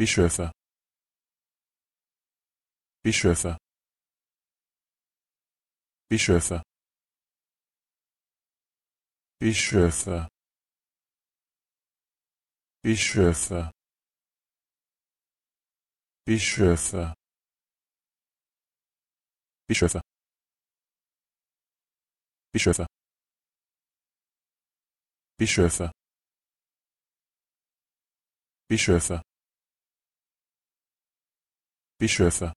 Bischöfe Bischöfe Bischöfe Bischöfe Bischöfe Bischöfe Bischöfe Bischöfe Bischöfe Bischöfe Bischöfe